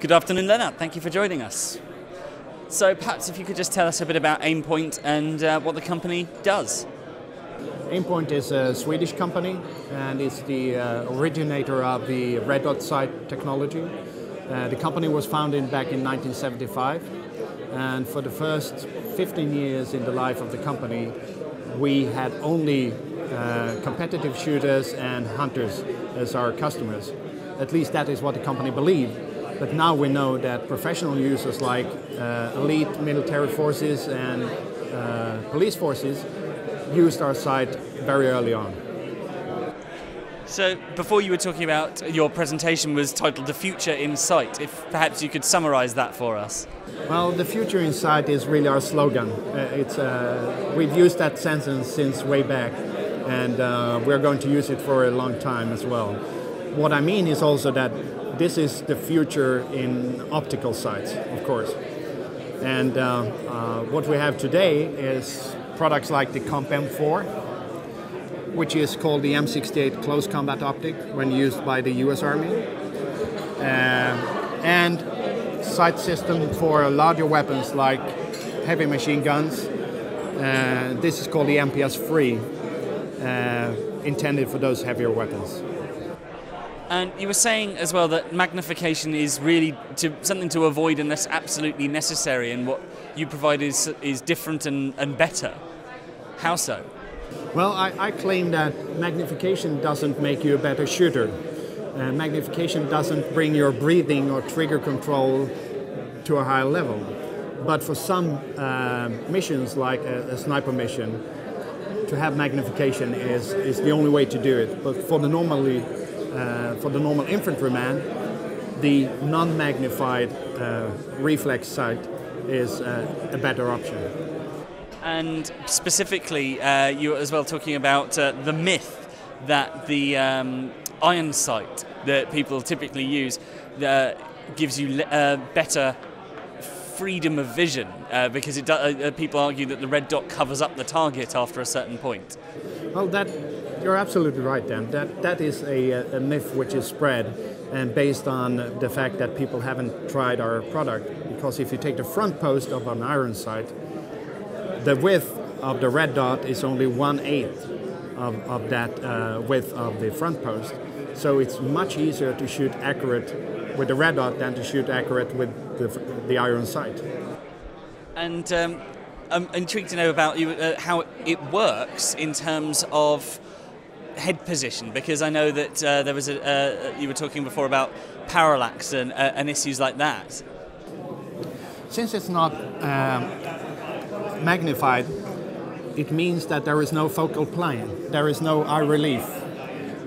Good afternoon, Lennart. Thank you for joining us. So, perhaps if you could just tell us a bit about Aimpoint and uh, what the company does. Aimpoint is a Swedish company and is the uh, originator of the red dot sight technology. Uh, the company was founded back in 1975 and for the first 15 years in the life of the company we had only uh, competitive shooters and hunters as our customers. At least that is what the company believed. But now we know that professional users like uh, elite military forces and uh, police forces used our sight very early on. So, before you were talking about your presentation was titled The Future in Sight. If perhaps you could summarize that for us. Well, the future in sight is really our slogan. Uh, it's, uh, we've used that sentence since way back, and uh, we're going to use it for a long time as well. What I mean is also that this is the future in optical sights, of course. And uh, uh, what we have today is products like the Comp M4, which is called the M68 close combat optic when used by the US Army. Uh, and sight system for larger weapons like heavy machine guns. Uh, this is called the MPS 3, uh, intended for those heavier weapons. And you were saying as well that magnification is really to, something to avoid unless absolutely necessary, and what you provide is, is different and, and better. How so? Well, I, I, claim that magnification doesn't make you a better shooter. Uh, magnification doesn't bring your breathing or trigger control to a higher level. But for some uh, missions, like a, a, sniper mission, to have magnification is, is the only way to do it. But for the normally, uh, for the normal infantryman, the non-magnified uh, reflex sight is uh, a better option and specifically, uh, you were as well talking about uh, the myth that the um, iron sight that people typically use uh, gives you uh, better freedom of vision uh, because it do, uh, people argue that the red dot covers up the target after a certain point. Well, that you're absolutely right, Dan. That that is a, a myth which is spread and based on the fact that people haven't tried our product. Because if you take the front post of an iron sight, the width of the red dot is only one eighth of, of that uh, width of the front post. So it's much easier to shoot accurate with the red dot than to shoot accurate with the, the iron sight. And um, I'm intrigued to know about you, uh, how it works in terms of head position because I know that uh, there was a, uh, you were talking before about parallax and, uh, and issues like that. Since it's not um, magnified, it means that there is no focal plane, there is no eye relief.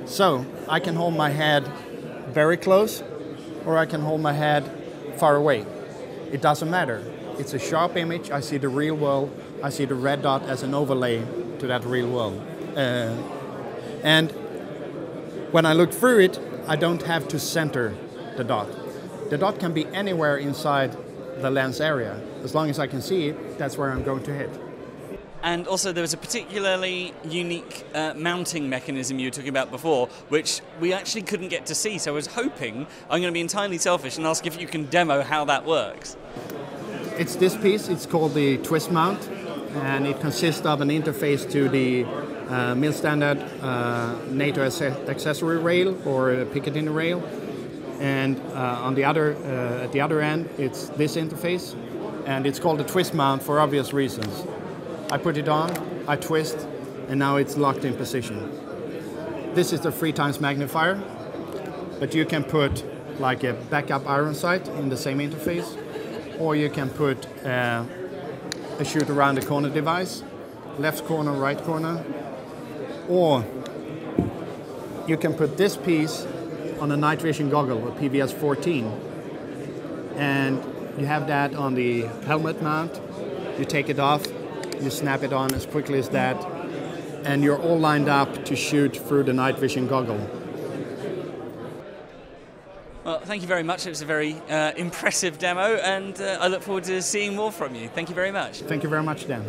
So I can hold my head very close or I can hold my head far away. It doesn't matter. It's a sharp image. I see the real world. I see the red dot as an overlay to that real world. Uh, and when I look through it, I don't have to center the dot. The dot can be anywhere inside the lens area. As long as I can see it, that's where I'm going to hit. And also, there was a particularly unique uh, mounting mechanism you were talking about before, which we actually couldn't get to see. So I was hoping, I'm going to be entirely selfish and ask if you can demo how that works. It's this piece, it's called the twist mount, and it consists of an interface to the uh, mil standard uh, NATO accessory rail or Picatinny rail, and uh, on the other uh, at the other end it's this interface and it's called a twist mount for obvious reasons. I put it on I twist and now it's locked in position. This is the three times magnifier but you can put like a backup iron sight in the same interface or you can put uh, a shoot around the corner device left corner right corner or you can put this piece on a night vision goggle, a PVS 14. And you have that on the helmet mount. You take it off, you snap it on as quickly as that, and you're all lined up to shoot through the night vision goggle. Well, thank you very much. It was a very uh, impressive demo, and uh, I look forward to seeing more from you. Thank you very much. Thank you very much, Dan.